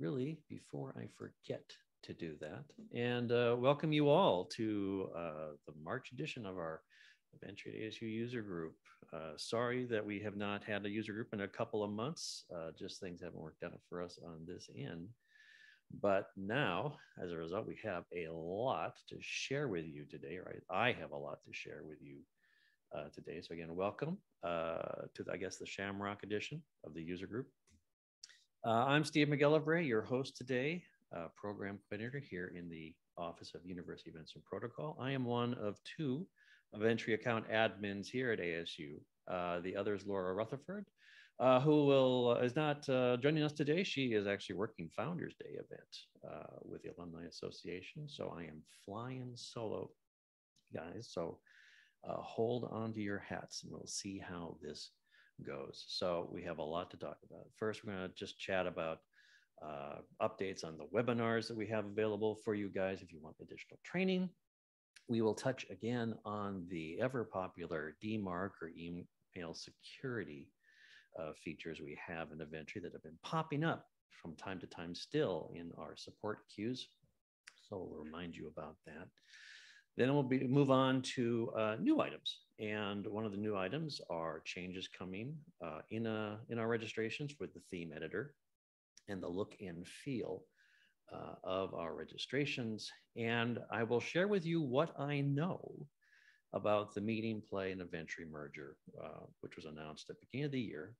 really, before I forget to do that, and uh, welcome you all to uh, the March edition of our Aventri ASU user group. Uh, sorry that we have not had a user group in a couple of months. Uh, just things haven't worked out for us on this end. But now, as a result, we have a lot to share with you today, right? I have a lot to share with you uh, today. So again, welcome uh, to, the, I guess, the Shamrock edition of the user group. Uh, I'm Steve McGillivray, your host today, uh, program coordinator here in the Office of University Events and Protocol. I am one of two Aventri account admins here at ASU. Uh, the other is Laura Rutherford, uh, who will uh, is not uh, joining us today. She is actually working Founders Day event with the Alumni Association. So I am flying solo, guys. So hold on to your hats, and we'll see how this goes. So we have a lot to talk about. First, we're going to just chat about updates on the webinars that we have available for you guys if you want additional training we will touch again on the ever popular DMARC or email security uh, features we have in Aventri that have been popping up from time to time still in our support queues. So we'll remind you about that. Then we'll be, move on to uh, new items. And one of the new items are changes coming uh, in, a, in our registrations with the theme editor and the look and feel uh, of our registrations. And I will share with you what I know about the meeting, play, and Aventri merger, uh, which was announced at the beginning of the year.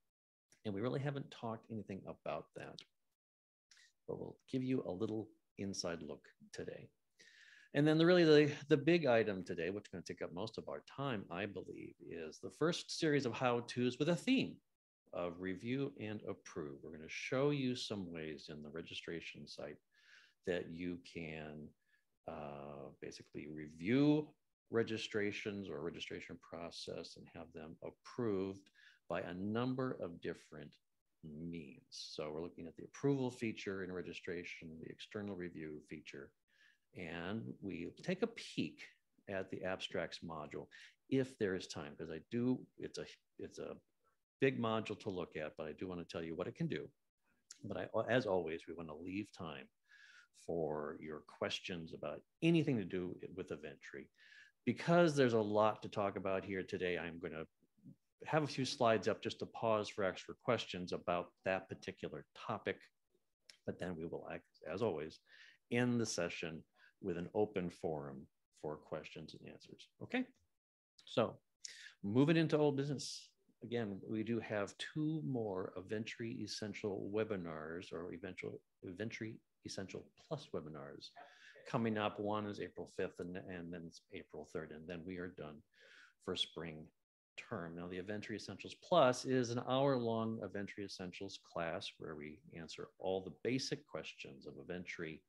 And we really haven't talked anything about that. But we'll give you a little inside look today. And then the really the, the big item today, which is going to take up most of our time, I believe, is the first series of how-tos with a theme of review and approve. We're going to show you some ways in the registration site that you can uh, basically review registrations or registration process and have them approved by a number of different means. So we're looking at the approval feature in registration, the external review feature, and we take a peek at the abstracts module if there is time, because I do, it's a, it's a big module to look at, but I do want to tell you what it can do. But I, as always, we want to leave time for your questions about anything to do with Aventri. Because there's a lot to talk about here today, I'm going to have a few slides up just to pause for extra questions about that particular topic. But then we will, as always, end the session with an open forum for questions and answers. Okay, so moving into old business. Again, we do have two more Aventri Essential webinars or eventual Aventri Essential Plus webinars coming up. One is April 5th, and, and then it's April 3rd, and then we are done for spring term. Now, the Aventri Essentials Plus is an hour long Aventri Essentials class where we answer all the basic questions of Aventri.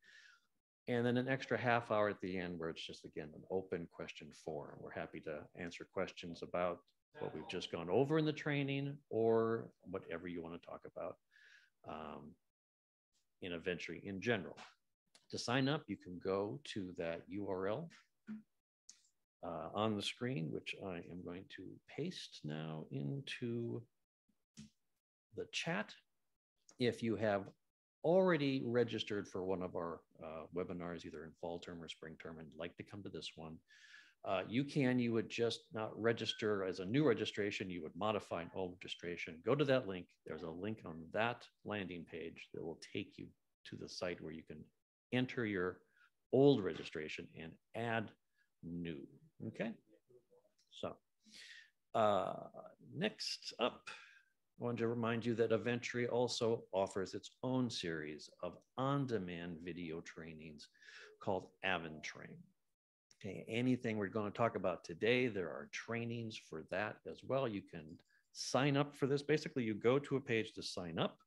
And then an extra half hour at the end where it's just, again, an open question forum. We're happy to answer questions about what we've just gone over in the training or whatever you want to talk about. Um, in Aventri in general. To sign up, you can go to that URL uh, on the screen, which I am going to paste now into the chat. If you have already registered for one of our uh, webinars, either in fall term or spring term, and like to come to this one, uh, you can, you would just not register as a new registration, you would modify an old registration. Go to that link. There's a link on that landing page that will take you to the site where you can enter your old registration and add new. Okay. So uh, next up, I wanted to remind you that Aventri also offers its own series of on-demand video trainings called AvenTrain. Okay, anything we're going to talk about today, there are trainings for that as well. You can sign up for this. Basically, you go to a page to sign up.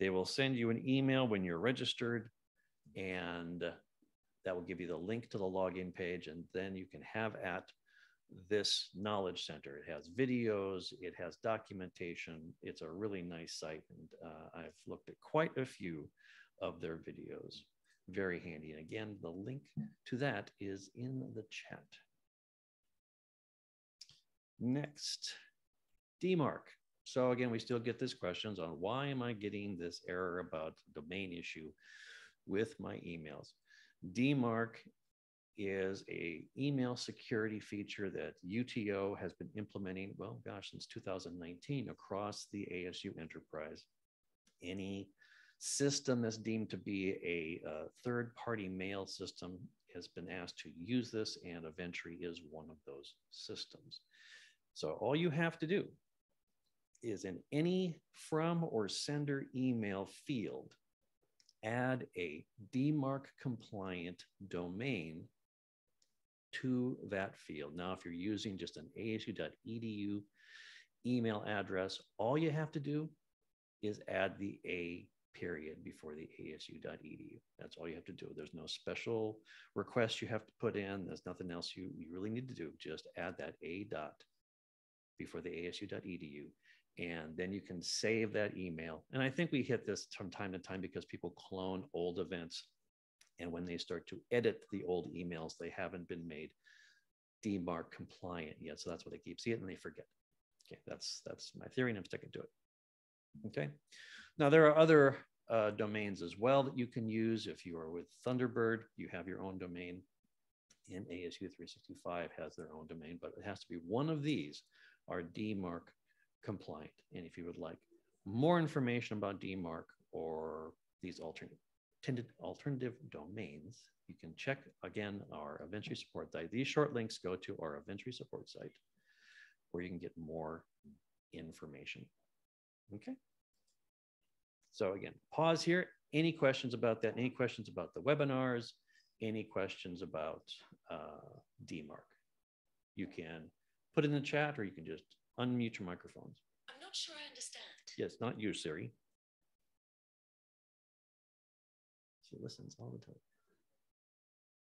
They will send you an email when you're registered, and that will give you the link to the login page. And then you can have at this knowledge center. It has videos, it has documentation. It's a really nice site. And uh, I've looked at quite a few of their videos very handy. And again, the link to that is in the chat. Next, DMARC. So again, we still get these questions on why am I getting this error about domain issue with my emails? DMARC is a email security feature that UTO has been implementing, well, gosh, since 2019 across the ASU enterprise. Any system that's deemed to be a, a third-party mail system has been asked to use this, and Aventri is one of those systems. So all you have to do is in any from or sender email field, add a DMARC compliant domain to that field. Now, if you're using just an asu.edu email address, all you have to do is add the A period before the asu.edu. That's all you have to do. There's no special request you have to put in. There's nothing else you, you really need to do. Just add that A dot before the asu.edu. And then you can save that email. And I think we hit this from time to time because people clone old events and when they start to edit the old emails, they haven't been made DMARC compliant yet. So that's what they keep seeing and they forget. Okay, that's that's my theory, and I'm sticking to it. Okay. Now there are other uh, domains as well that you can use. If you are with Thunderbird, you have your own domain. And ASU 365 has their own domain, but it has to be one of these are DMARC compliant. And if you would like more information about DMARC or these alternate alternative domains, you can check again our Aventri support site. These short links go to our Aventri support site where you can get more information. Okay. So again, pause here. Any questions about that? Any questions about the webinars? Any questions about uh, DMARC? You can put in the chat or you can just unmute your microphones. I'm not sure I understand. Yes, not you, Siri. Listens all the time.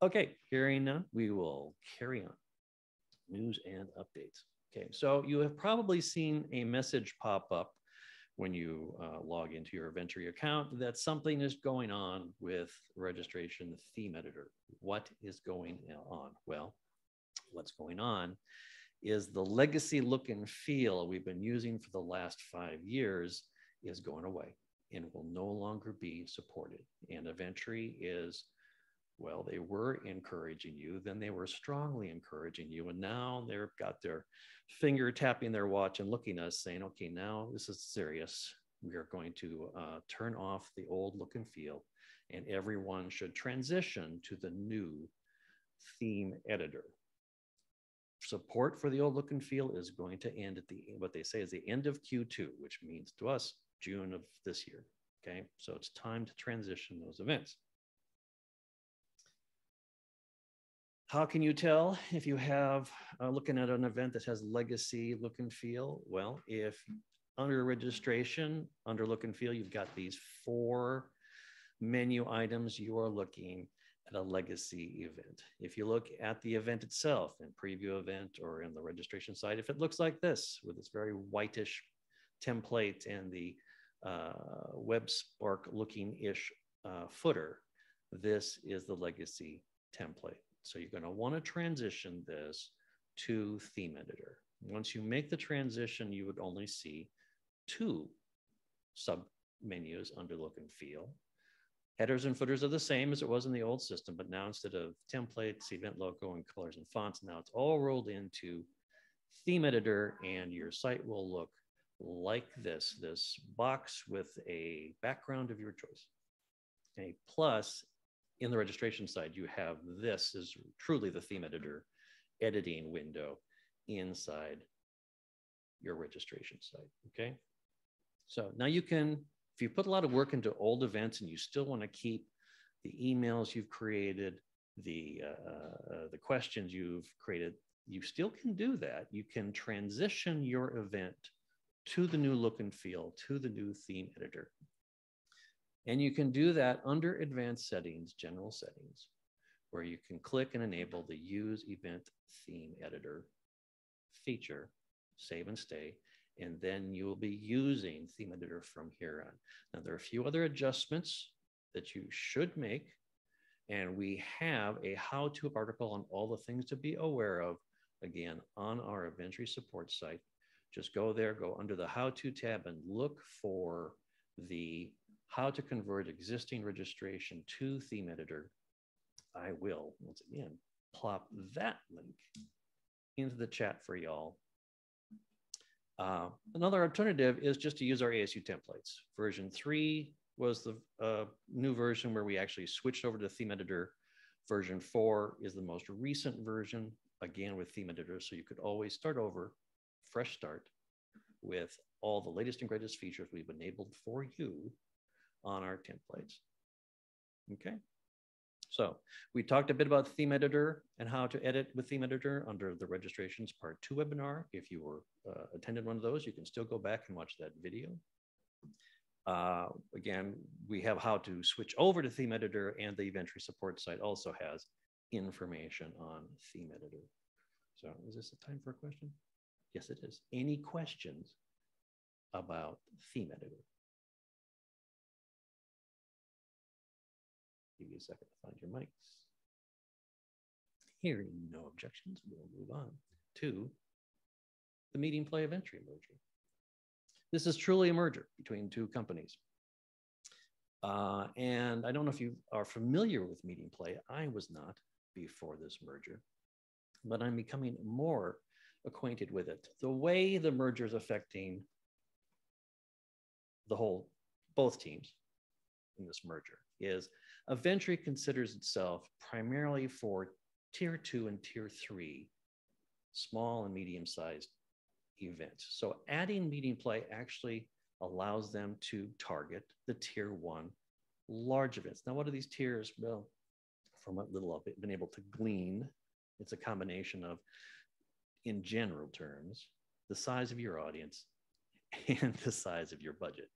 Okay, hearing none, we will carry on. News and updates. Okay, so you have probably seen a message pop up when you uh, log into your Aventri account that something is going on with registration the theme editor. What is going on? Well, what's going on is the legacy look and feel we've been using for the last five years is going away and will no longer be supported. And Aventri is, well, they were encouraging you, then they were strongly encouraging you, and now they've got their finger tapping their watch and looking at us saying, okay, now this is serious. We are going to uh, turn off the old look and feel, and everyone should transition to the new theme editor. Support for the old look and feel is going to end at the what they say is the end of Q2, which means to us June of this year. Okay, so it's time to transition those events. How can you tell if you have uh, looking at an event that has legacy look and feel? Well, if under registration, under look and feel, you've got these four menu items, you are looking at a legacy event. If you look at the event itself in preview event or in the registration site, if it looks like this with this very whitish template and the uh, WebSpark looking ish uh, footer, this is the legacy template. So you're going to want to transition this to theme editor. Once you make the transition, you would only see two sub menus under look and feel. Headers and footers are the same as it was in the old system, but now instead of templates, event logo, and colors and fonts, now it's all rolled into theme editor and your site will look like this, this box with a background of your choice. Okay, plus in the registration side, you have this is truly the theme editor editing window inside your registration site, okay? So now you can, if you put a lot of work into old events and you still wanna keep the emails you've created, the, uh, uh, the questions you've created, you still can do that. You can transition your event to the new look and feel, to the new theme editor. And you can do that under advanced settings, general settings, where you can click and enable the use event theme editor feature, save and stay, and then you will be using theme editor from here on. Now there are a few other adjustments that you should make, and we have a how-to article on all the things to be aware of, again, on our Aventri support site just go there, go under the How To tab and look for the How to Convert Existing Registration to Theme Editor. I will, once again, plop that link into the chat for y'all. Uh, another alternative is just to use our ASU templates. Version three was the uh, new version where we actually switched over to theme editor. Version four is the most recent version, again with theme editor. So you could always start over, fresh start with all the latest and greatest features we've enabled for you on our templates. Okay. So we talked a bit about theme editor and how to edit with theme editor under the registrations part two webinar. If you were uh, attended one of those, you can still go back and watch that video. Uh, again, we have how to switch over to theme editor and the Aventri support site also has information on theme editor. So is this a time for a question? Yes, it is. Any questions about theme editor? Give you a second to find your mics. Hearing no objections, we'll move on to the meeting play Aventri merger. This is truly a merger between two companies. Uh, and I don't know if you are familiar with MeetingPlay. I was not before this merger, but I'm becoming more acquainted with it. The way the merger is affecting the whole, both teams in this merger is Aventri considers itself primarily for tier two and tier three, small and medium sized events. So adding MeetingPlay actually allows them to target the tier one large events. Now, what are these tiers? Well, from what little I've been able to glean, it's a combination of, in general terms, the size of your audience and the size of your budget,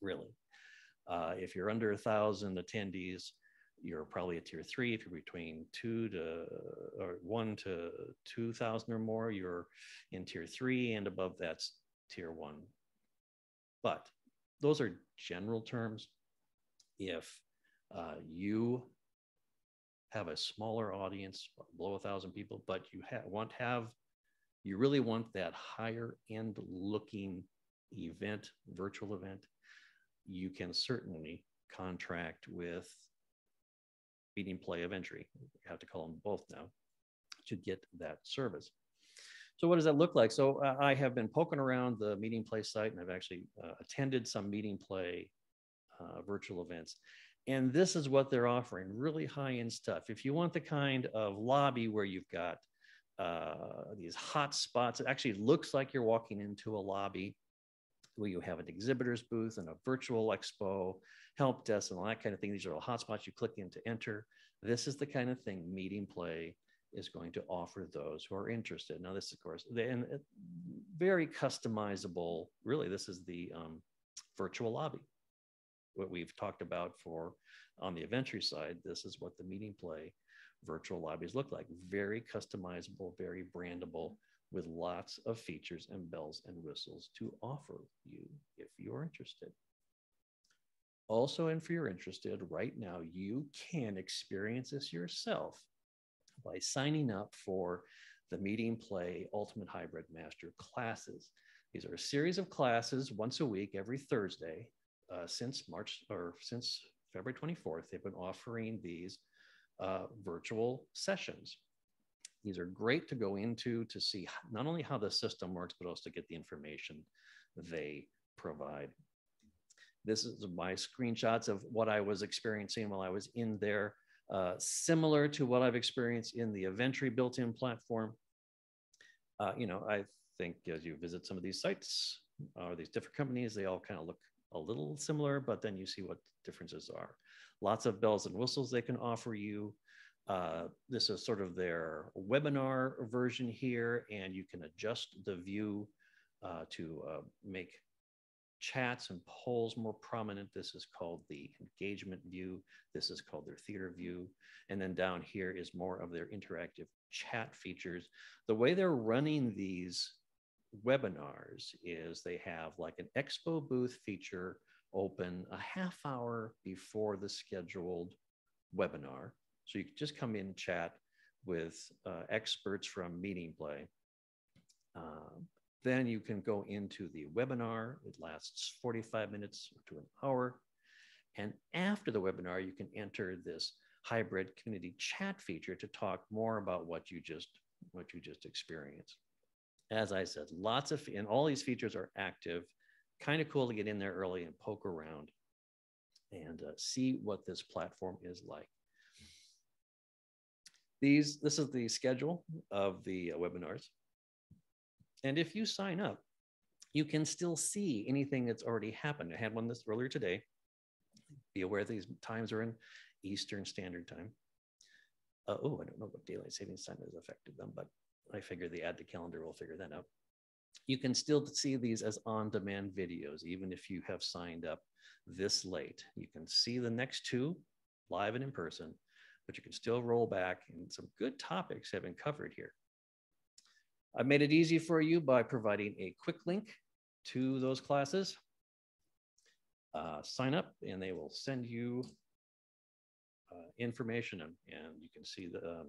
really. Uh, if you're under a thousand attendees, you're probably a tier three. If you're between two to or one to two thousand or more, you're in tier three, and above that's tier one. But those are general terms. If uh, you have a smaller audience, below a thousand people, but you ha- want have you really want that higher end looking event, virtual event, you can certainly contract with Meeting Play Aventri You have to call them both now to get that service. So what does that look like? So uh, I have been poking around the MeetingPlay site and I've actually uh, attended some MeetingPlay uh, virtual events. And this is what they're offering, really high-end stuff. If you want the kind of lobby where you've got uh, these hot spots, it actually looks like you're walking into a lobby where you have an exhibitor's booth and a virtual expo, help desk, and all that kind of thing. These are all hot spots you click in to enter. This is the kind of thing MeetingPlay is going to offer those who are interested. Now, this, of course, and very customizable. Really, this is the um, virtual lobby. What we've talked about for on the Aventri side, this is what the MeetingPlay virtual lobbies look like. Very customizable, very brandable with lots of features and bells and whistles to offer you if you're interested. Also, and if you're interested, right now you can experience this yourself by signing up for the MeetingPlay Ultimate Hybrid Master classes. These are a series of classes once a week, every Thursday, uh, since March or since February 24th. They've been offering these uh, virtual sessions. These are great to go into to see not only how the system works, but also to get the information they provide. This is my screenshots of what I was experiencing while I was in there, uh, similar to what I've experienced in the Aventri built-in platform. Uh, you know, I think as you visit some of these sites or these different companies, they all kind of look a little similar, but then you see what differences are. Lots of bells and whistles they can offer you. Uh, this is sort of their webinar version here, and you can adjust the view uh, to uh, make chats and polls more prominent. This is called the engagement view. This is called their theater view. And then down here is more of their interactive chat features. The way they're running these webinars is they have like an expo booth feature open a half hour before the scheduled webinar. So you can just come in and chat with uh, experts from MeetingPlay. Um, Then you can go into the webinar. It lasts 45 minutes to an hour. And after the webinar, you can enter this hybrid community chat feature to talk more about what you just what you just experienced. As I said, lots of and all these features are active. Kind of cool to get in there early and poke around and uh, see what this platform is like. These this is the schedule of the uh, webinars. And if you sign up, you can still see anything that's already happened. I had one this earlier today. Be aware these times are in Eastern Standard Time. Uh, oh, I don't know what daylight savings time has affected them, but I figure the add to calendar will figure that out. You can still see these as on-demand videos, even if you have signed up this late. You can see the next two live and in person, but you can still roll back and some good topics have been covered here. I've made it easy for you by providing a quick link to those classes. Uh, sign up and they will send you uh, information and, and, you can see the um,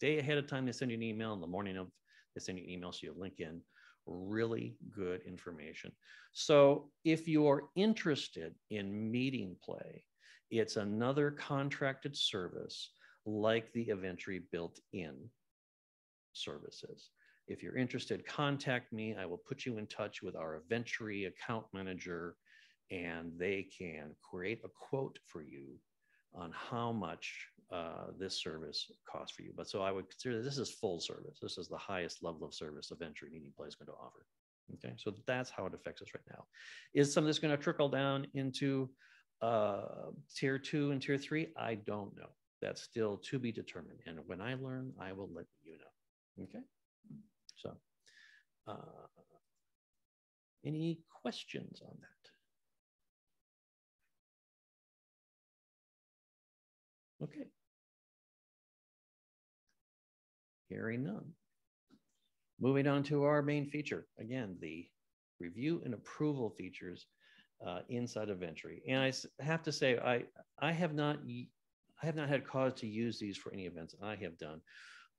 day ahead of time they send you an email in the morning of they send you an email so you link in really good information so if you're interested in MeetingPlay it's another contracted service like the Aventri built in services. If you're interested, contact me. I will put you in touch with our Aventri account manager, and they can create a quote for you on how much uh, this service costs for you. But so I would consider this is full service. This is the highest level of service Aventri Meeting Play is going to offer. Okay, so that's how it affects us right now. Is some of this going to trickle down into uh, tier two and tier three? I don't know. That's still to be determined. And when I learn, I will let you know. Okay, so uh, any questions on that? Okay. Hearing none. Moving on to our main feature. Again, the review and approval features uh, inside of Aventri. And I have to say, I, I have not I have not had cause to use these for any events I have done.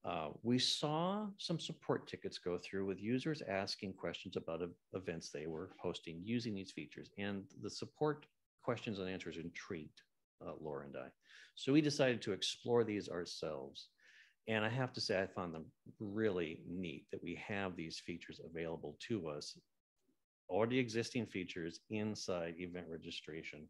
Uh, we saw some support tickets go through with users asking questions about events they were hosting using these features. And the support questions and answers intrigued uh, Laura and I. So we decided to explore these ourselves. And I have to say, I found them really neat that we have these features available to us, already existing features inside event registration.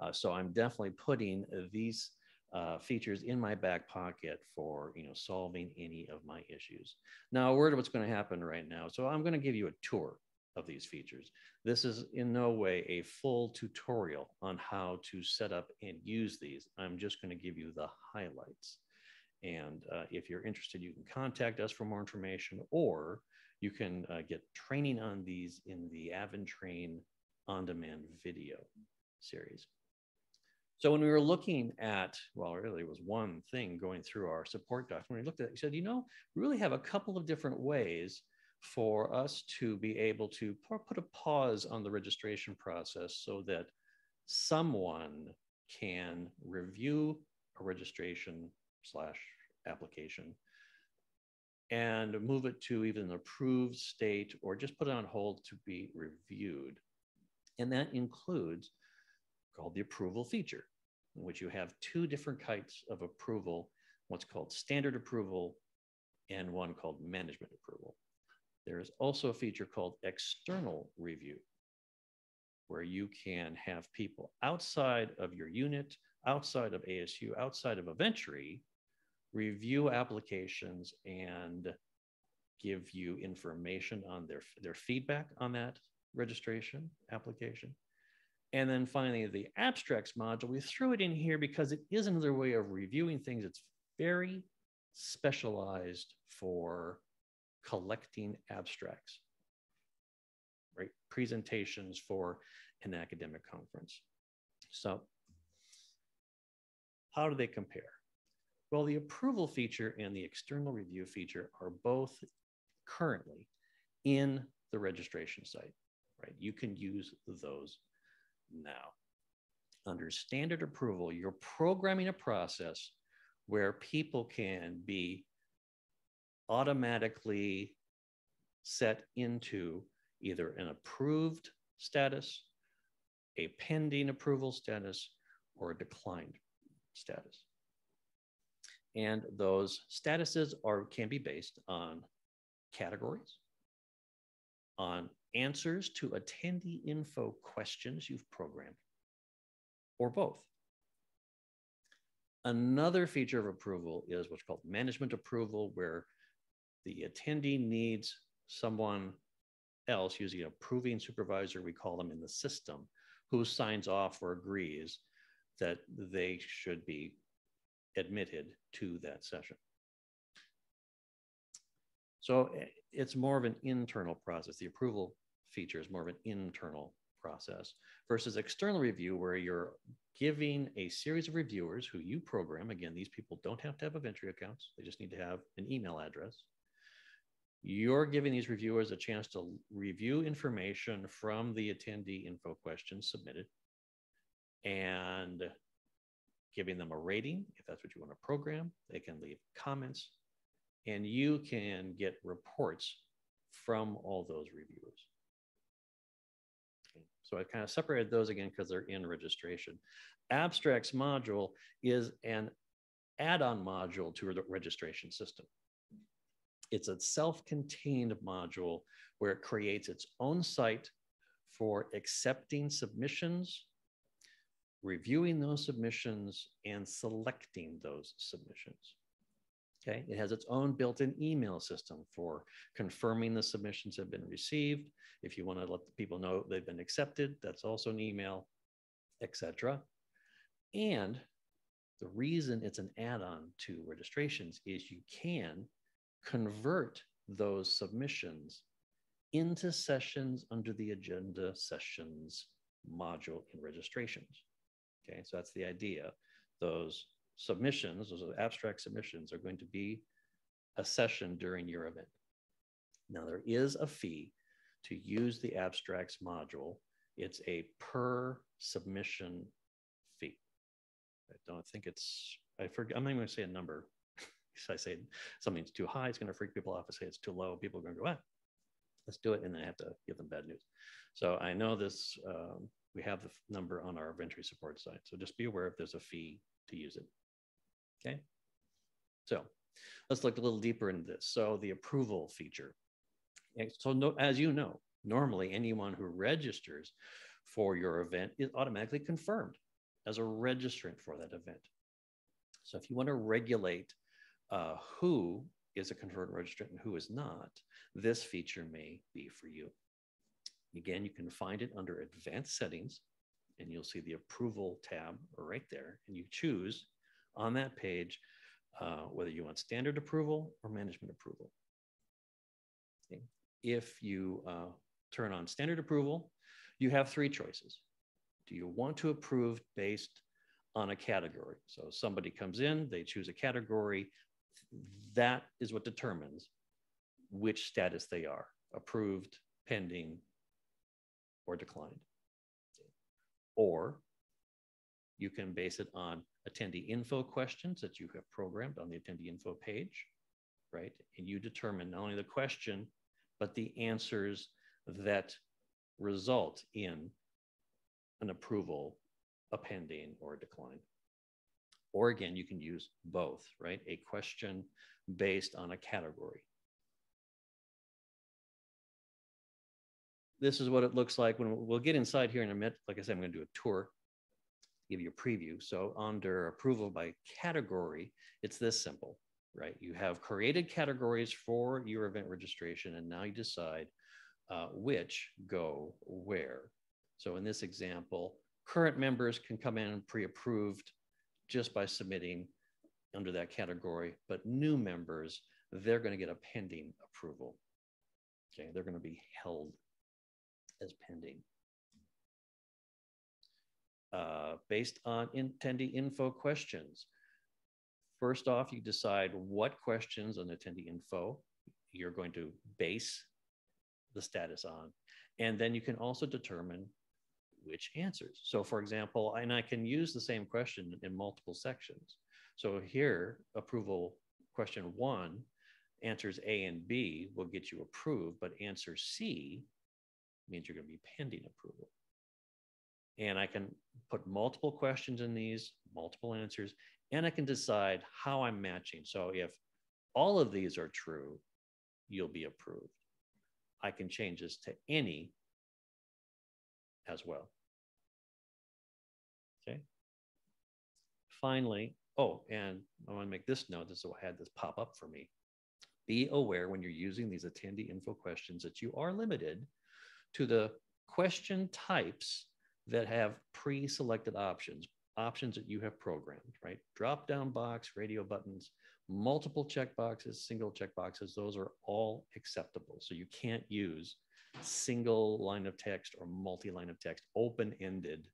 Uh, so I'm definitely putting these uh, features in my back pocket for you know solving any of my issues. Now, a word of what's going to happen right now. So I'm going to give you a tour of these features. This is in no way a full tutorial on how to set up and use these. I'm just going to give you the highlights. And uh, if you're interested, you can contact us for more information, or you can uh, get training on these in the Aventrain on-demand video series. So when we were looking at, well, really it was one thing going through our support document, we looked at it, we said, you know, we really have a couple of different ways for us to be able to put a pause on the registration process so that someone can review a registration slash application and move it to either an approved state or just put it on hold to be reviewed. And that includes called the approval feature, in which you have two different types of approval, what's called standard approval and one called management approval. There is also a feature called external review, where you can have people outside of your unit, outside of ASU, outside of Aventri, review applications and give you information on their, their feedback on that registration application. And then finally, the abstracts module, we threw it in here because it is another way of reviewing things. It's very specialized for collecting abstracts, right? Presentations for an academic conference. So how do they compare? Well, the approval feature and the external review feature are both currently in the registration site, right? You can use those now. Under standard approval, you're programming a process where people can be automatically set into either an approved status, a pending approval status, or a declined status. And those statuses are can be based on categories, on answers to attendee info questions you've programmed, or both. Another feature of approval is what's called management approval, where the attendee needs someone else, usually an approving supervisor, we call them in the system, who signs off or agrees that they should be admitted to that session. So eh, it's more of an internal process. The approval feature is more of an internal process versus external review, where you're giving a series of reviewers who you program. Again, these people don't have to have Aventri accounts, they just need to have an email address. You're giving these reviewers a chance to review information from the attendee info questions submitted and giving them a rating if that's what you want to program. They can leave comments and you can get reports from all those reviewers. So I've kind of separated those again because they're in registration. Abstracts module is an add-on module to the registration system. It's a self-contained module where it creates its own site for accepting submissions, reviewing those submissions, and selecting those submissions. Okay, it has its own built-in email system for confirming the submissions have been received. If you want to let the people know they've been accepted, that's also an email, etc. And the reason it's an add-on to registrations is you can convert those submissions into sessions under the agenda sessions module in registrations. Okay, so that's the idea. Those submissions, those abstract submissions, are going to be a session during your event. Now, there is a fee to use the abstracts module. It's a per submission fee. I don't think it's, I forget, I'm not even going to say a number. if I say something's too high, it's going to freak people off. I say it's too low, people are going to go, ah, let's do it. And then I have to give them bad news. So I know this, um, we have the number on our Aventri support site. So just be aware if there's a fee to use it. Okay. So let's look a little deeper into this. So the approval feature. So no, as you know, normally anyone who registers for your event is automatically confirmed as a registrant for that event. So if you want to regulate uh, who is a confirmed registrant and who is not, this feature may be for you. Again, you can find it under advanced settings and you'll see the approval tab right there. And you choose on that page uh, whether you want standard approval or management approval. Okay. If you uh, turn on standard approval, you have three choices. Do you want to approve based on a category? So somebody comes in, they choose a category. That is what determines which status they are approved, pending, or declined. Or you can base it on attendee info questions that you have programmed on the attendee info page, right? And you determine not only the question, but the answers that result in an approval, a pending, or a decline. Or again, you can use both, right? A question based on a category. This is what it looks like when we'll get inside here in a minute. Like I said, I'm going to do a tour give you a preview. So under approval by category, it's this simple, right? You have created categories for your event registration, and now you decide uh, which go where. So in this example, current members can come in pre-approved just by submitting under that category, but new members, they're going to get a pending approval. Okay, they're going to be held as pending. Uh, based on attendee info questions. First off, you decide what questions on attendee info you're going to base the status on. And then you can also determine which answers. So for example, and I can use the same question in multiple sections. So here, approval question one, answers A and B will get you approved, but answer C means you're going to be pending approval. And I can put multiple questions in these, multiple answers, and I can decide how I'm matching. So if all of these are true, you'll be approved. I can change this to any as well. Okay. Finally, oh, and I want to make this note. This will had this pop up for me. Be aware when you're using these attendee info questions that you are limited to the question types that have pre-selected options, options that you have programmed, right? Drop down box, radio buttons, multiple checkboxes, single checkboxes, those are all acceptable. So you can't use single line of text or multi-line of text, open-ended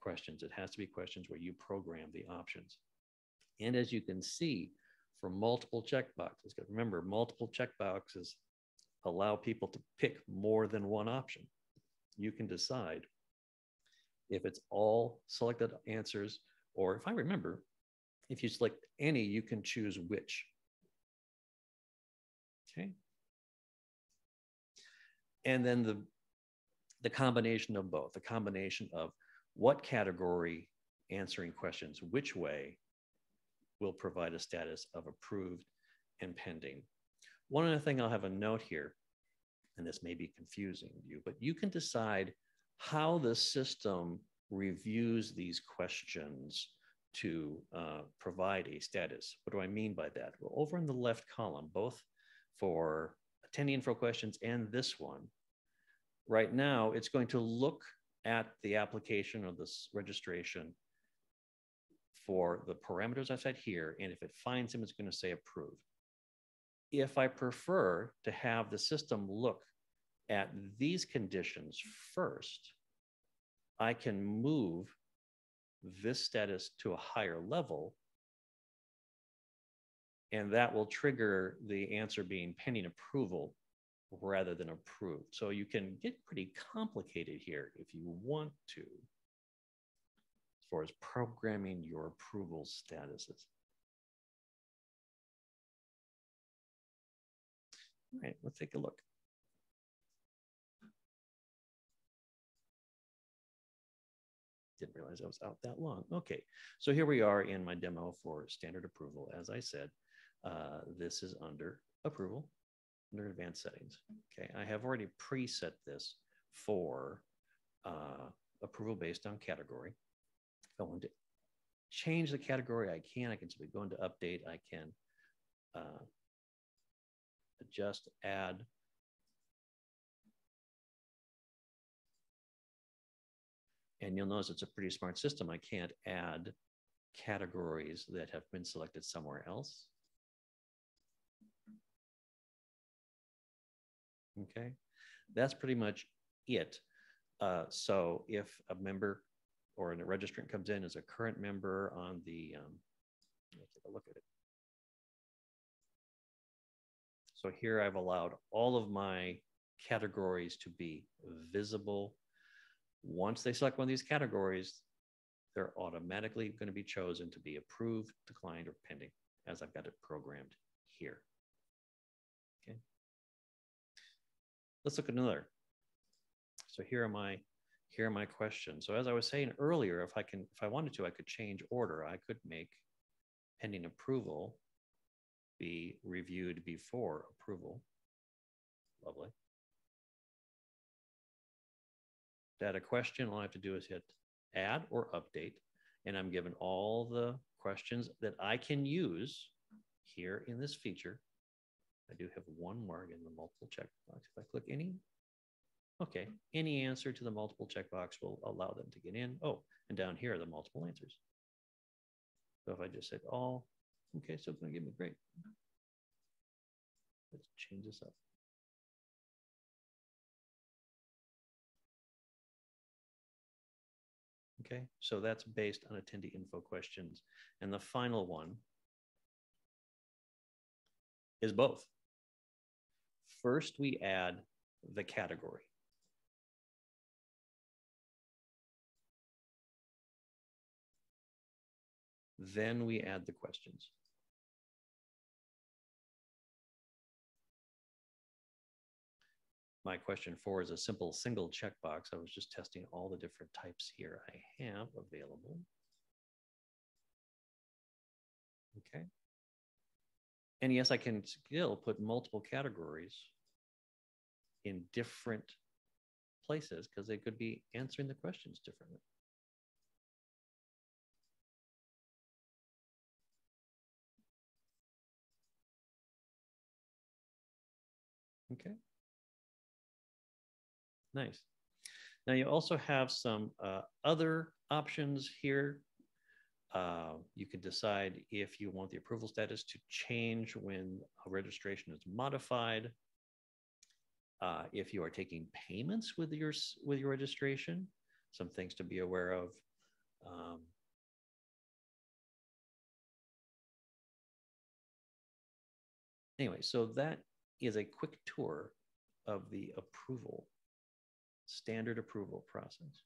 questions. It has to be questions where you program the options. And as you can see, for multiple checkboxes, remember, multiple checkboxes allow people to pick more than one option. You can decide if it's all selected answers, or if I remember, if you select any, you can choose which. Okay. And then the, the combination of both, the combination of what category answering questions which way will provide a status of approved and pending. One other thing I'll have a note here, and this may be confusing you, but you can decide how the system reviews these questions to uh, provide a status. What do I mean by that? Well, over in the left column, both for attendee info questions and this one, right now it's going to look at the application or this registration for the parameters I've said here, and if it finds them, it's going to say approved. If I prefer to have the system look at these conditions first, I can move this status to a higher level. And that will trigger the answer being pending approval rather than approved. So you can get pretty complicated here if you want to, as far as programming your approval statuses. All right, let's take a look. Didn't realize I was out that long. Okay, so here we are in my demo for standard approval. As I said, uh, this is under approval, under advanced settings. Okay, I have already preset this for uh, approval based on category. If I want to change the category, I can. I can simply go into update. I can uh, adjust, add, And you'll notice it's a pretty smart system. I can't add categories that have been selected somewhere else. Okay, that's pretty much it. Uh, so if a member or a registrant comes in as a current member on the, um, let's take a look at it. So here I've allowed all of my categories to be visible once they select one of these categories, they're automatically going to be chosen to be approved, declined, or pending, as I've got it programmed here. Okay. Let's look at another. So here are my here are my questions. So as I was saying earlier, if I can, if I wanted to, I could change order. I could make pending approval be reviewed before approval. Lovely. that a question, all I have to do is hit add or update. And I'm given all the questions that I can use here in this feature. I do have one mark in the multiple checkbox. If I click any, okay, any answer to the multiple checkbox will allow them to get in. Oh, and down here are the multiple answers. So if I just hit all, okay, so it's gonna give me great. Let's change this up. Okay, so that's based on attendee info questions. And the final one is both. First, we add the category. Then we add the questions. My question four is a simple single checkbox. I was just testing all the different types here I have available. Okay. And yes, I can still put multiple categories in different places because they could be answering the questions differently. Okay. Nice. Now you also have some uh, other options here. Uh, you can decide if you want the approval status to change when a registration is modified. Uh, if you are taking payments with your with your registration, some things to be aware of. Um, anyway, so that is a quick tour of the approval, standard approval process.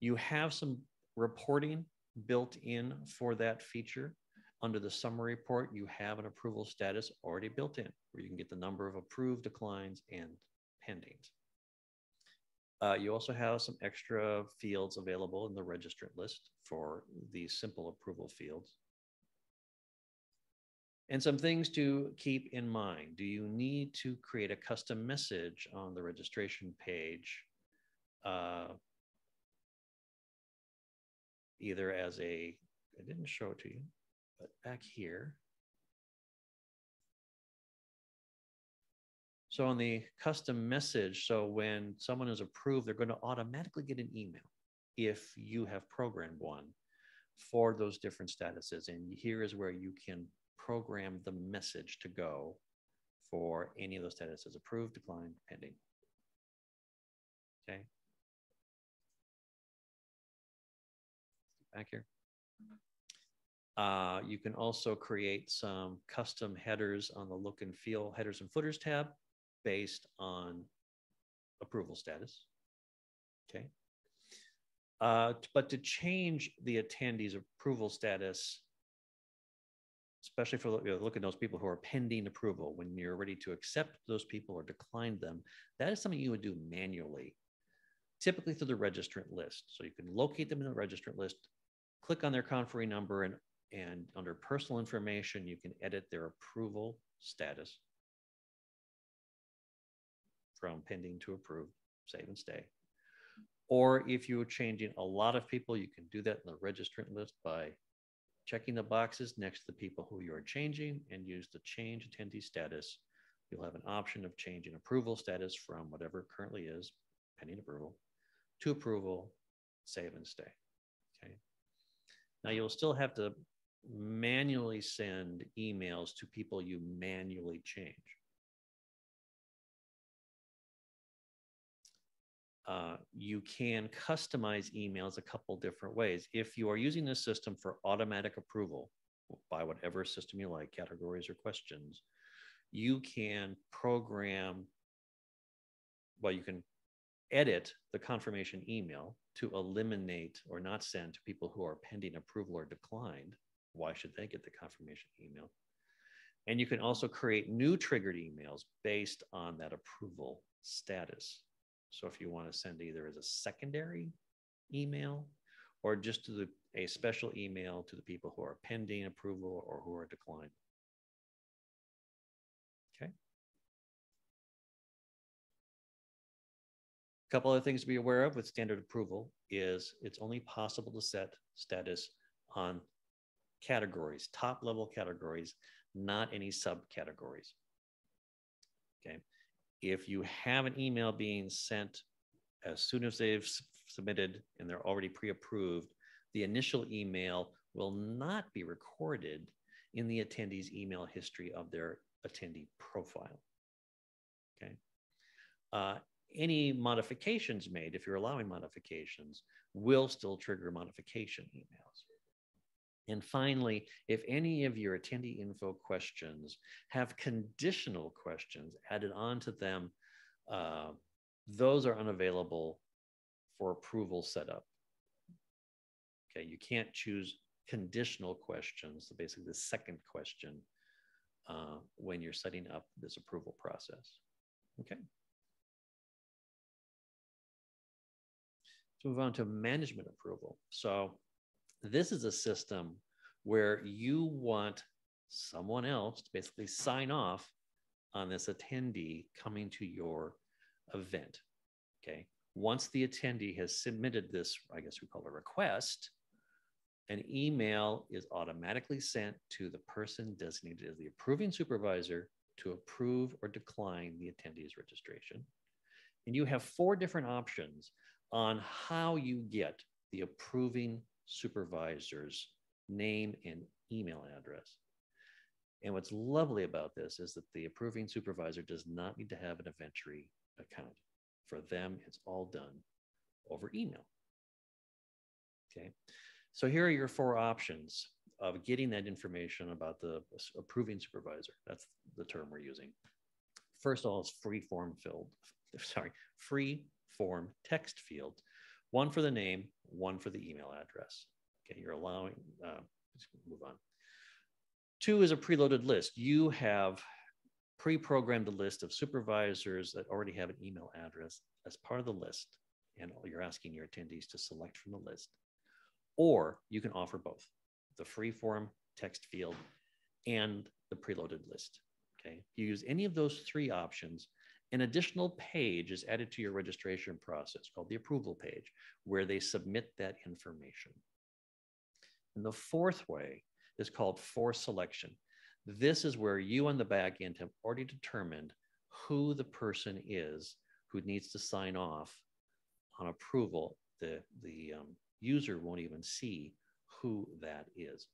You have some reporting built in for that feature. Under the summary report, you have an approval status already built in where you can get the number of approved declines and pendings. Uh, you also have some extra fields available in the registrant list for the simple approval fields. And some things to keep in mind. Do you need to create a custom message on the registration page? Uh, either as a, I didn't show it to you, but back here. So on the custom message, so when someone is approved, they're going to automatically get an email if you have programmed one for those different statuses. And here is where you can program the message to go for any of those statuses approved, declined, pending. Okay. Back here. Uh, you can also create some custom headers on the look and feel headers and footers tab based on approval status. Okay. Uh, but to change the attendee's approval status especially for you know, look at those people who are pending approval when you're ready to accept those people or decline them that is something you would do manually typically through the registrant list. So you can locate them in the registrant list click on their conferee number and and under personal information you can edit their approval status from pending to approved save and stay. Or if you're changing a lot of people you can do that in the registrant list by checking the boxes next to the people who you are changing and use the change attendee status. You'll have an option of changing approval status from whatever currently is pending approval to approval, save and stay. Okay. Now you'll still have to manually send emails to people you manually change. Uh, you can customize emails a couple different ways. If you are using this system for automatic approval by whatever system you like, categories or questions, you can program, well, you can edit the confirmation email to eliminate or not send to people who are pending approval or declined. Why should they get the confirmation email? And you can also create new triggered emails based on that approval status. So if you want to send either as a secondary email or just to the, a special email to the people who are pending approval or who are declined. Okay. A couple other things to be aware of with standard approval is it's only possible to set status on categories, top level categories, not any subcategories. Okay if you have an email being sent as soon as they've submitted and they're already pre-approved, the initial email will not be recorded in the attendee's email history of their attendee profile. Okay. Uh, any modifications made, if you're allowing modifications, will still trigger modification emails. And finally, if any of your attendee info questions have conditional questions added onto them, uh, those are unavailable for approval setup. Okay, you can't choose conditional questions, so basically the second question uh, when you're setting up this approval process. Okay. Let's move on to management approval. So this is a system where you want someone else to basically sign off on this attendee coming to your event. Okay. Once the attendee has submitted this, I guess we call it a request, an email is automatically sent to the person designated as the approving supervisor to approve or decline the attendee's registration. And you have four different options on how you get the approving supervisor's name and email address. And what's lovely about this is that the approving supervisor does not need to have an Aventri account. For them, it's all done over email. Okay. So here are your four options of getting that information about the approving supervisor. That's the term we're using. First of all, is free form filled, sorry, free form text field, one for the name, one for the email address. Okay, you're allowing, uh, let's move on. Two is a preloaded list. You have pre-programmed a list of supervisors that already have an email address as part of the list. And you're asking your attendees to select from the list. Or you can offer both the free form text field and the preloaded list. Okay. if You use any of those three options. An additional page is added to your registration process called the approval page, where they submit that information. And the fourth way is called for selection. This is where you on the back end have already determined who the person is who needs to sign off on approval. The, the um, user won't even see who that is.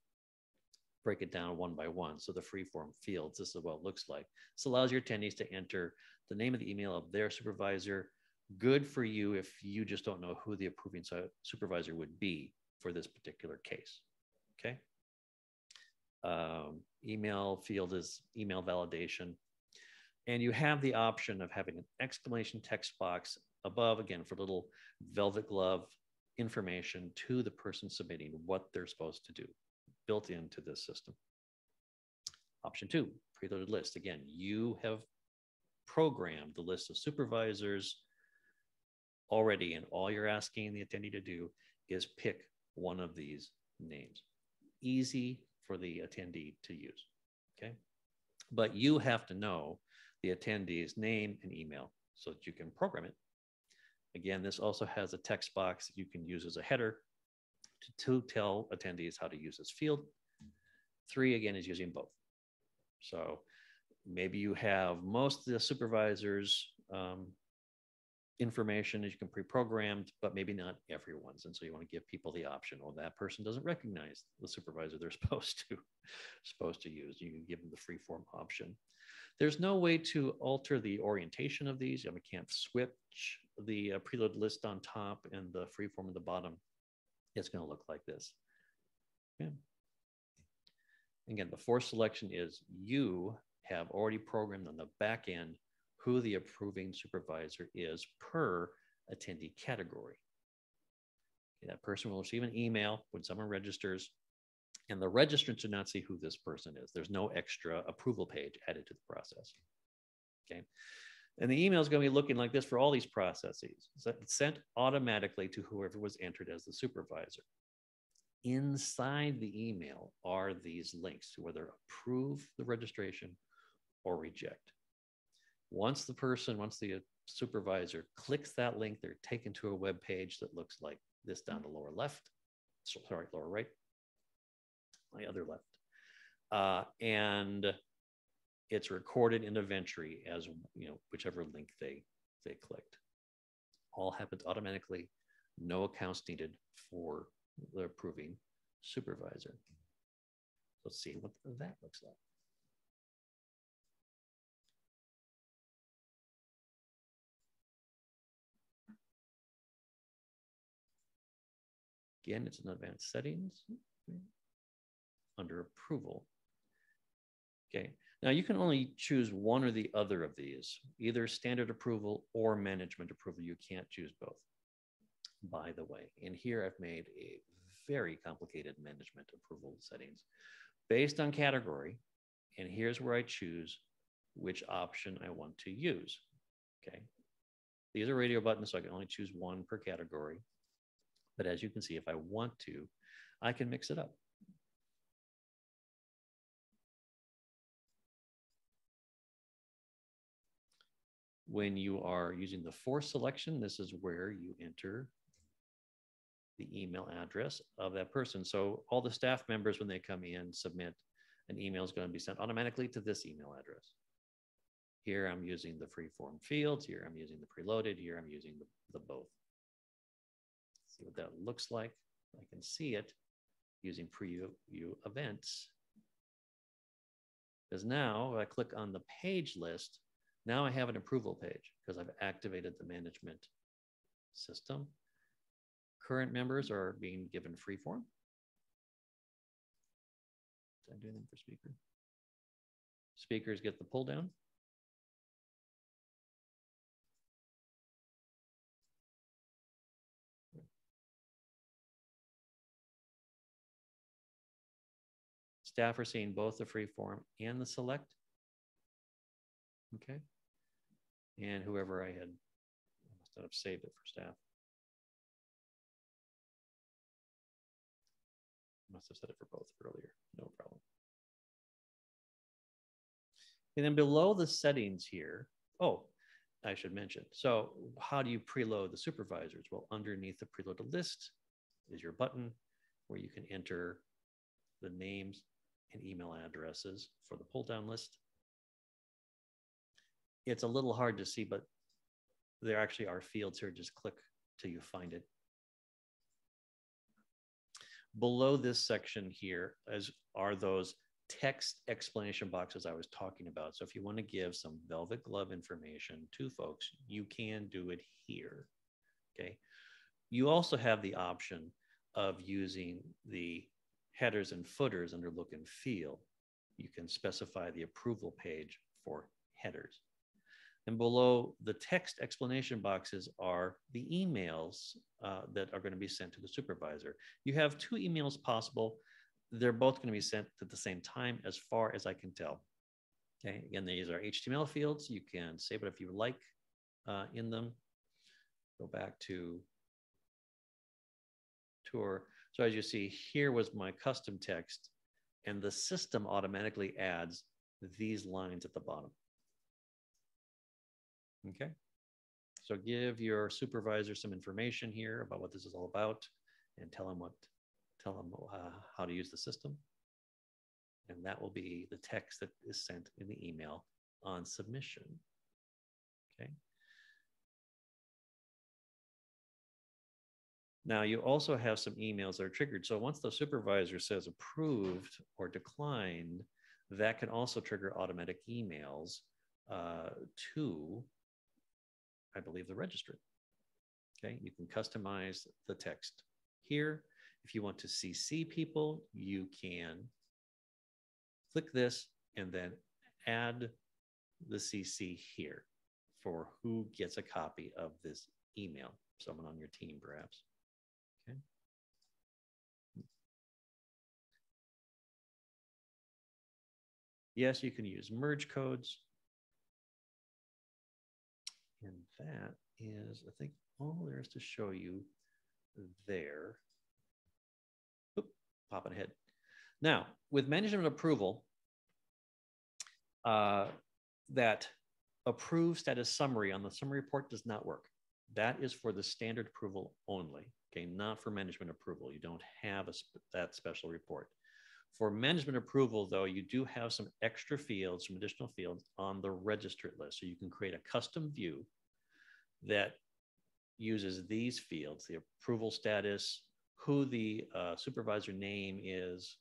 Break it down one by one. So the freeform fields, this is what it looks like. This allows your attendees to enter the name of the email of their supervisor. Good for you if you just don't know who the approving supervisor would be for this particular case. Okay. Um, email field is email validation. And you have the option of having an exclamation text box above, again, for little velvet glove information to the person submitting what they're supposed to do built into this system. Option two, preloaded list. Again, you have programmed the list of supervisors already, and all you're asking the attendee to do is pick one of these names. Easy for the attendee to use. Okay. But you have to know the attendee's name and email so that you can program it Again, this also has a text box that you can use as a header to, tell attendees how to use this field. Three, again, is using both. So maybe you have most of the supervisors um, information as you can pre-programmed, but maybe not everyone's. And so you want to give people the option. Well, that person doesn't recognize the supervisor they're supposed to supposed to use. You can give them the free form option. There's no way to alter the orientation of these. I mean, can't switch the uh, preload list on top and the freeform at the bottom. It's going to look like this. Yeah. Again, the force selection is you have already programmed on the back end who the approving supervisor is per attendee category. Okay, that person will receive an email when someone registers and the registrant should not see who this person is. There's no extra approval page added to the process. Okay. And the email is going to be looking like this for all these processes. It's sent automatically to whoever was entered as the supervisor. Inside the email are these links to whether approve the registration or reject. Once the person, once the supervisor clicks that link, they're taken to a web page that looks like this down the lower left, sorry, lower right, my other left. Uh, and it's recorded in Aventri as you know whichever link they they clicked. All happens automatically, no accounts needed for the approving supervisor. Let's see what that looks like. Again, it's in advanced settings under approval. Okay, now you can only choose one or the other of these, either standard approval or management approval. You can't choose both, by the way. And here I've made a very complicated management approval settings based on category And here's where I choose which option I want to use. Okay. These are radio buttons, so I can only choose one per category. But as you can see, if I want to, I can mix it up. When you are using the force selection, this is where you enter the email address of that person. So all the staff members, when they come in, submit an email is going to be sent automatically to this email address. Here I'm using the free form fields. Here I'm using the preloaded. Here I'm using the, the both. See what that looks like. I can see it using preview events. Because now if I click on the page list, now I have an approval page because I've activated the management system. Current members are being given free form. Did I do them for speaker? Speakers get the pull down. Staff are seeing both the free form and the select. Okay. And whoever I had, I must have saved it for staff. Must have set it for both earlier, no problem. And then below the settings here, oh, I should mention. So how do you preload the supervisors? Well, underneath the preloaded list is your button where you can enter the names and email addresses for the pull down list. It's a little hard to see, but there actually are fields here. Just click till you find it. Below this section here as are those text explanation boxes I was talking about. So if you want to give some velvet glove information to folks, you can do it here. Okay. You also have the option of using the headers and footers under look and feel. You can specify the approval page for headers. And below the text explanation boxes are the emails uh, that are going to be sent to the supervisor. You have two emails possible. They're both going to be sent at the same time, as far as I can tell. Okay, again, these are HTML fields. You can save it if you like uh, in them. Go back to tour. So as you see, here was my custom text, and the system automatically adds these lines at the bottom. Okay. So give your supervisor some information here about what this is all about and tell them what, tell them uh, how to use the system. And that will be the text that is sent in the email on submission. Okay. Now you also have some emails that are triggered. So once the supervisor says approved or declined, that can also trigger automatic emails uh, to I believe, the registrant. Okay, you can customize the text here. If you want to CC people, you can click this and then add the CC here for who gets a copy of this email. Someone on your team, perhaps. Okay. Yes, you can use merge codes. That is, I think, all there is to show you there. Oop, popping ahead. Now, with management approval, uh, that approve status summary on the summary report does not work. That is for the standard approval only, okay, not for management approval. You don't have a, that special report. For management approval, though, you do have some extra fields, some additional fields on the registered list. So you can create a custom view that uses these fields, the approval status, who the uh, supervisor name is,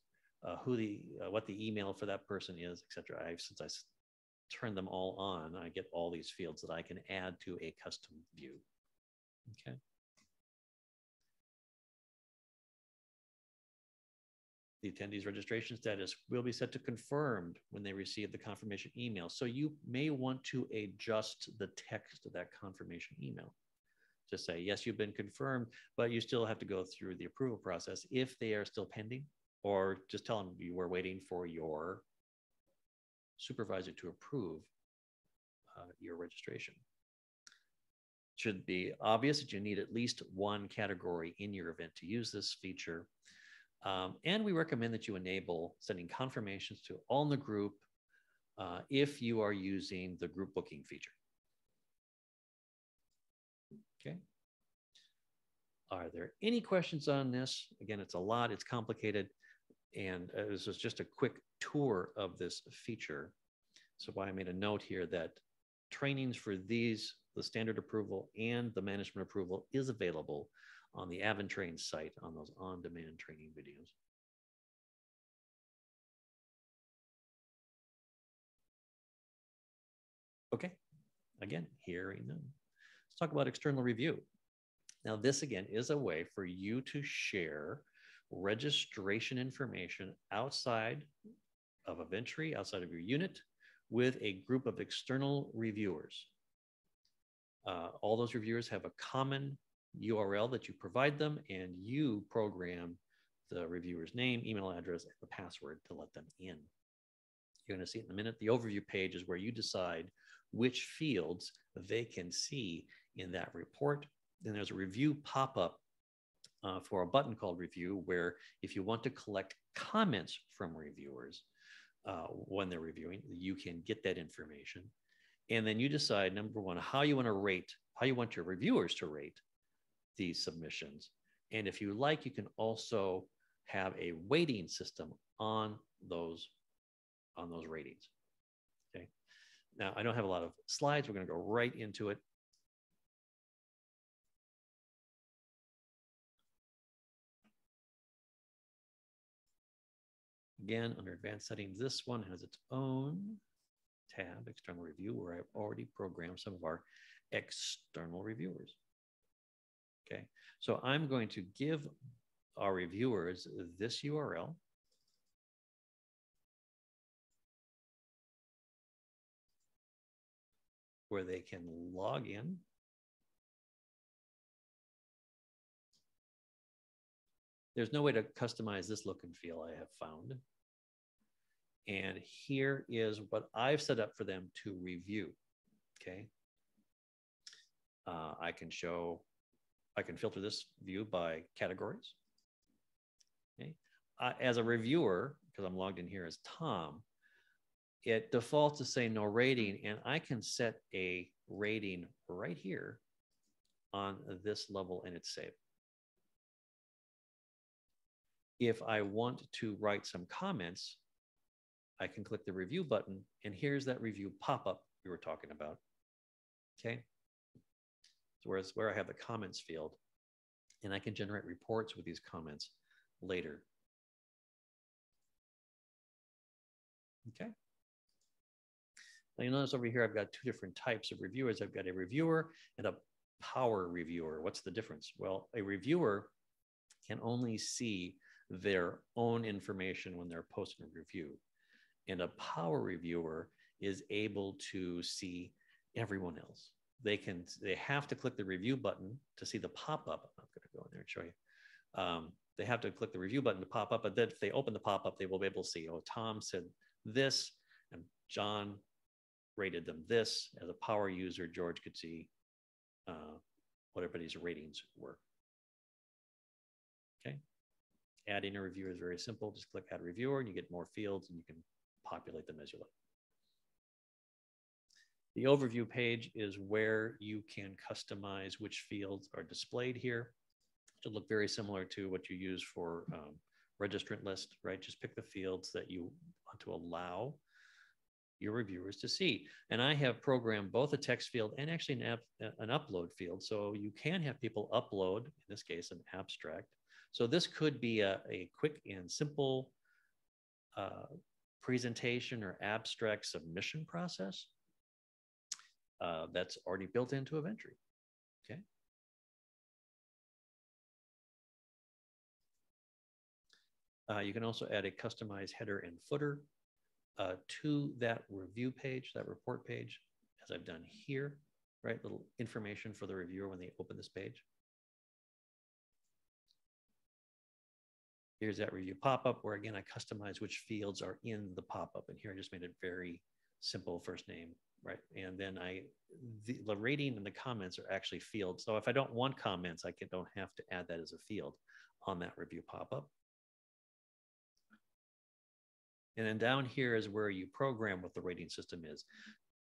uh, who the, uh, what the email for that person is, etc. I've, since I turned them all on, I get all these fields that I can add to a custom view. Okay. The attendee's registration status will be set to confirmed when they receive the confirmation email. So you may want to adjust the text of that confirmation email to say, yes, you've been confirmed, but you still have to go through the approval process if they are still pending, or just tell them you were waiting for your supervisor to approve uh, your registration. Should be obvious that you need at least one category in your event to use this feature. Um, and we recommend that you enable sending confirmations to all in the group uh, if you are using the group booking feature. Okay. Are there any questions on this? Again, it's a lot, it's complicated. And uh, this is just a quick tour of this feature. So why I made a note here that trainings for these, the standard approval and the management approval is available on the Aventrain site on those on-demand training videos. Okay, again, hearing none. Let's talk about external review. Now, this again is a way for you to share registration information outside of a Aventri, outside of your unit, with a group of external reviewers. Uh, all those reviewers have a common URL that you provide them, and you program the reviewer's name, email address, and the password to let them in. You're going to see it in a minute. The overview page is where you decide which fields they can see in that report. Then there's a review pop up uh, for a button called review, where if you want to collect comments from reviewers uh, when they're reviewing, you can get that information. And then you decide, number one, how you want to rate, how you want your reviewers to rate these submissions. And if you like, you can also have a weighting system on those on those ratings. Okay. Now I don't have a lot of slides. We're going to go right into it. Again, under advanced settings, this one has its own tab, external review, where I've already programmed some of our external reviewers. Okay, so I'm going to give our reviewers this URL. Where they can log in. There's no way to customize this look and feel I have found. And here is what I've set up for them to review. Okay. Uh, I can show I can filter this view by categories. Okay. Uh, as a reviewer, because I'm logged in here as Tom, it defaults to say no rating, and I can set a rating right here on this level and it's saved. If I want to write some comments, I can click the review button, and here's that review pop up we were talking about. Okay whereas where I have the comments field, and I can generate reports with these comments later. Okay. Now you notice over here, I've got two different types of reviewers. I've got a reviewer and a power reviewer. What's the difference? Well, a reviewer can only see their own information when they're posting a review. And a power reviewer is able to see everyone else they can they have to click the review button to see the pop-up. I'm going to go in there and show you. Um, they have to click the review button to pop up, but then if they open the pop-up, they will be able to see, oh, Tom said this, and John rated them this. As a power user, George could see uh, what everybody's ratings were. Okay. Adding a reviewer is very simple. Just click add reviewer and you get more fields and you can populate them as you like. The overview page is where you can customize which fields are displayed here. To look very similar to what you use for um, registrant list, right? Just pick the fields that you want to allow your reviewers to see. And I have programmed both a text field and actually an, app, an upload field. So you can have people upload, in this case, an abstract. So this could be a, a quick and simple uh, presentation or abstract submission process uh, that's already built into Aventri. Okay. Uh, you can also add a customized header and footer uh, to that review page, that report page, as I've done here, right? Little information for the reviewer when they open this page. Here's that review pop-up where again, I customize which fields are in the pop-up. And here I just made it very simple first name, right? And then I, the, the rating and the comments are actually fields. So if I don't want comments, I can, don't have to add that as a field on that review pop-up. And then down here is where you program what the rating system is.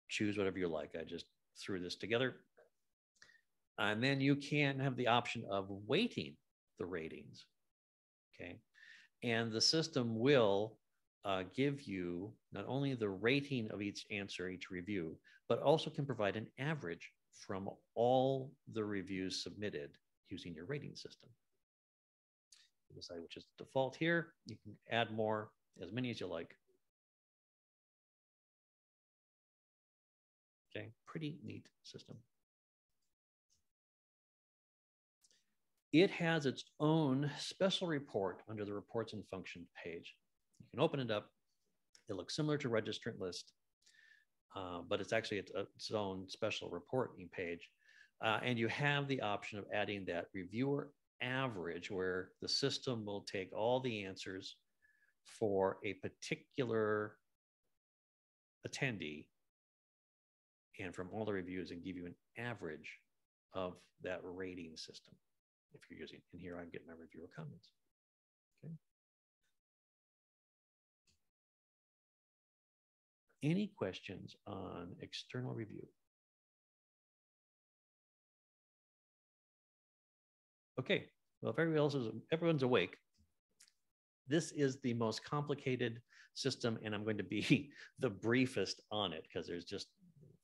Choose whatever you like. I just threw this together. And then you can have the option of weighting the ratings. Okay. And the system will uh, give you not only the rating of each answer, each review, but also can provide an average from all the reviews submitted using your rating system. You decide which is the default here. You can add more, as many as you like. Okay, pretty neat system. It has its own special report under the reports and function page. You can open it up. It looks similar to registrant list, uh, but it's actually its, its, own special reporting page. Uh, and you have the option of adding that reviewer average where the system will take all the answers for a particular attendee and from all the reviews and give you an average of that rating system if you're using and here I get my reviewer comments. Any questions on external review? Okay, well, if everyone else is, everyone's awake, this is the most complicated system, and I'm going to be the briefest on it because there's just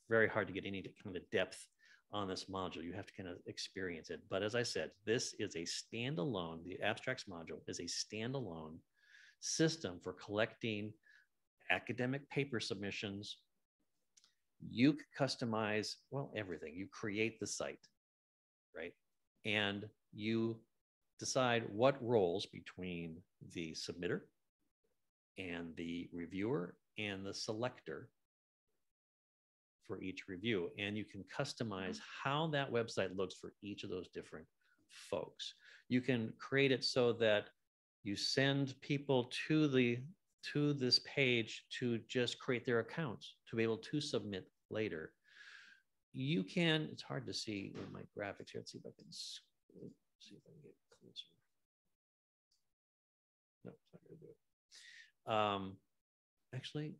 very hard to get any kind of depth on this module. You have to kind of experience it. But as I said, this is a standalone, the abstracts module is a standalone system for collecting academic paper submissions. You customize, well, everything. You create the site, right? And you decide what roles between the submitter and the reviewer and the selector for each review. And you can customize how that website looks for each of those different folks. You can create it so that you send people to the to this page to just create their accounts to be able to submit later. You can, it's hard to see in my graphics here. Let's see if I can see if I can get closer. No, it's not to do it. Um, actually,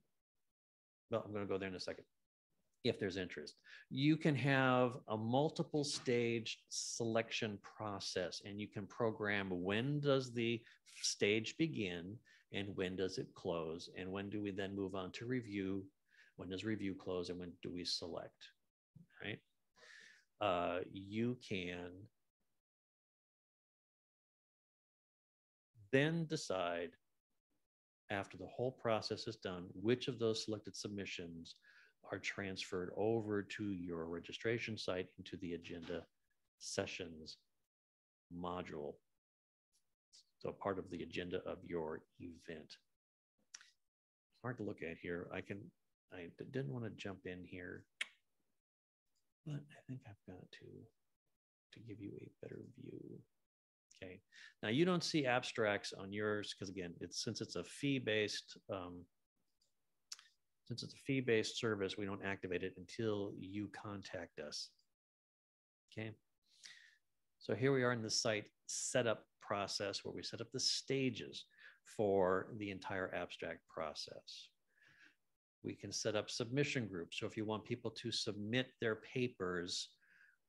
well, I'm going to go there in a second if there's interest. You can have a multiple stage selection process and you can program when does the stage begin and when does it close and when do we then move on to review, when does review close and when do we select, right? Uh, you can then decide after the whole process is done, which of those selected submissions are transferred over to your registration site into the agenda sessions module. So part of the agenda of your event. Hard to look at here. I can, I didn't want to jump in here, but I think I've got to, to give you a better view. Okay. Now you don't see abstracts on yours because again, it's since it's a fee-based um, since it's a fee-based service, we don't activate it until you contact us. Okay. So here we are in the site setup process where we set up the stages for the entire abstract process. We can set up submission groups. So if you want people to submit their papers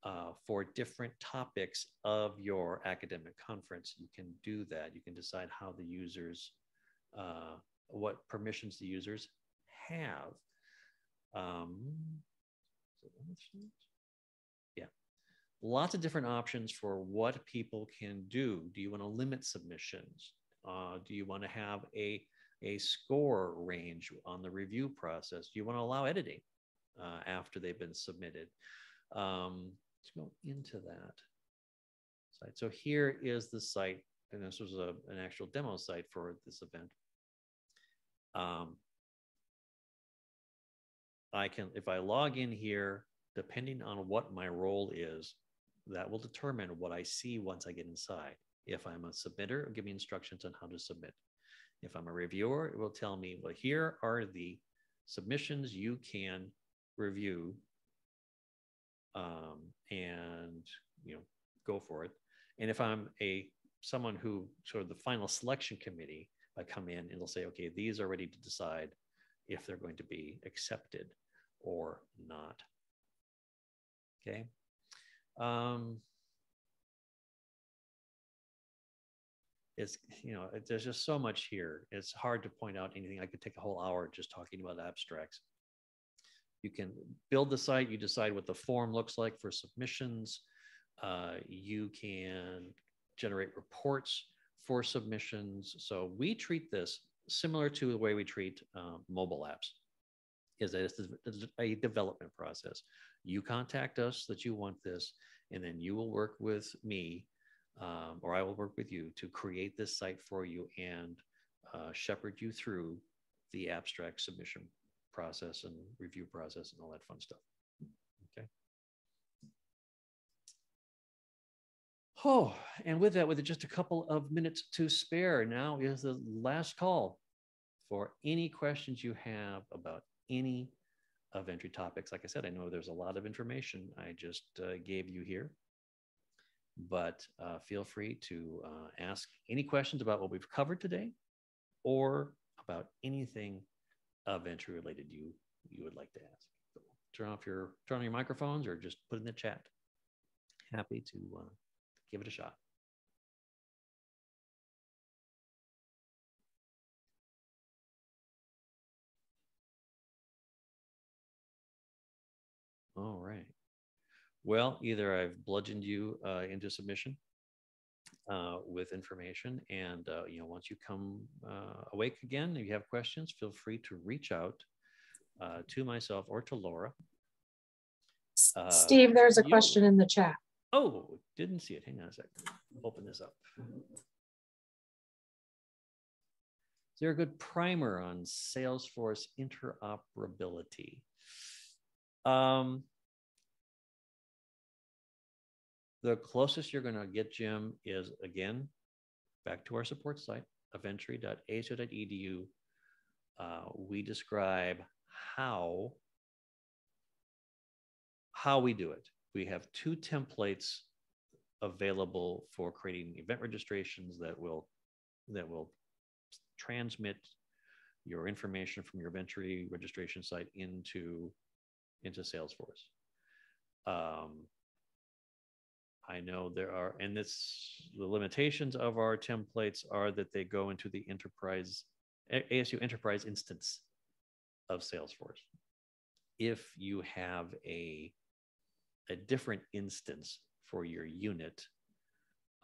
uh, for different topics of your academic conference, you can do that. You can decide how the users, uh, what permissions the users have. Um, lots of different options for what people can do. Do you want to limit submissions? Uh, do you want to have a, a score range on the review process? Do you want to allow editing uh, after they've been submitted? Um, let's go into that site. So here is the site, and this was a, an actual demo site for this event. Um, I can, if I log in here, depending on what my role is, that will determine what I see once I get inside. If I'm a submitter, it'll give me instructions on how to submit. If I'm a reviewer, it will tell me, well, here are the submissions you can review um, and you know go for it. And if I'm a someone who sort of the final selection committee, I come in and it'll say, okay, these are ready to decide if they're going to be accepted or not. Okay. Um, it's you know there's just so much here. It's hard to point out anything. I could take a whole hour just talking about abstracts. You can build the site. You decide what the form looks like for submissions. Uh, you can generate reports for submissions. So we treat this similar to the way we treat um, mobile apps. Is that it's a development process you contact us that you want this and then you will work with me um, or I will work with you to create this site for you and uh, shepherd you through the abstract submission process and review process and all that fun stuff. Okay. Oh, and with that, with just a couple of minutes to spare, now is the last call for any questions you have about any Aventri topics. Like I said, I know there's a lot of information I just uh, gave you here but uh, feel free to uh, ask any questions about what we've covered today or about anything Aventri related you you would like to ask. So turn off your turn on your microphones or just put in the chat. Happy to uh, give it a shot. Well, either I've bludgeoned you uh, into submission uh, with information, and uh, you know, once you come uh, awake again, if you have questions, feel free to reach out uh, to myself or to Laura. Uh, Steve, there's a you, question in the chat. Oh, didn't see it. Hang on a second. Open this up. Is there a good primer on Salesforce interoperability? Um, The closest you're going to get, Jim, is again back to our support site, aventri.asu.edu. Uh, we describe how how we do it. We have two templates available for creating event registrations that will that will transmit your information from your Aventri registration site into into Salesforce. Um, I know there are, and this the limitations of our templates are that they go into the enterprise ASU enterprise instance of Salesforce. If you have a a different instance for your unit,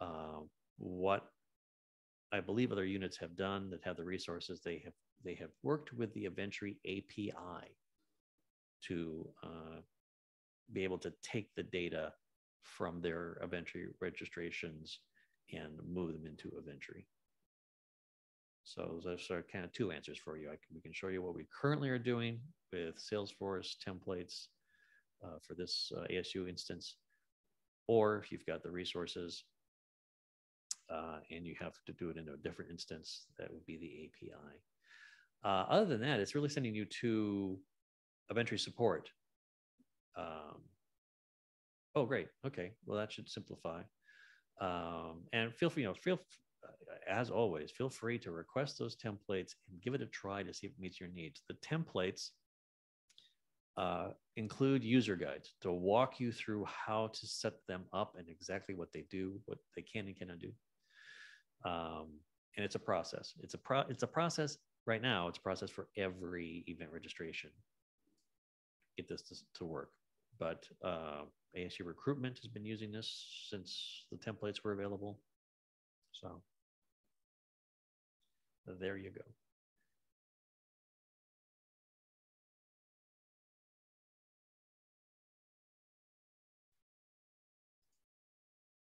uh, what I believe other units have done that have the resources, they have they have worked with the Aventri API to uh, be able to take the data from their Aventri registrations and move them into Aventri. So those are kind of two answers for you. Can, we can show you what we currently are doing with Salesforce templates uh, for this uh, ASU instance, or if you've got the resources uh, and you have to do it in a different instance, that would be the API. Uh, other than that, it's really sending you to Aventri support. Um, Oh, great. Okay. Well, that should simplify. Um, and feel free, you know, feel as always, feel free to request those templates and give it a try to see if it meets your needs. The templates uh, include user guides to walk you through how to set them up and exactly what they do, what they can and cannot do. Um, and it's a process. It's a pro. It's a process right now. It's a process for every event registration. Get this to, to work but uh, ASU Recruitment has been using this since the templates were available. So there you go.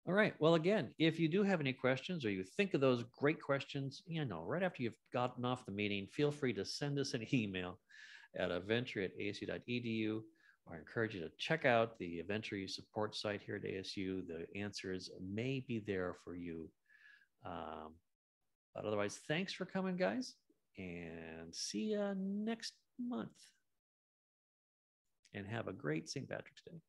All right. Well, again, if you do have any questions or you think of those great questions, you know, right after you've gotten off the meeting, feel free to send us an email at aventri at asu.edu I encourage you to check out the Aventri support site here at ASU. The answers may be there for you. Um, but otherwise, thanks for coming, guys, and see you next month. And have a great St. Patrick's Day.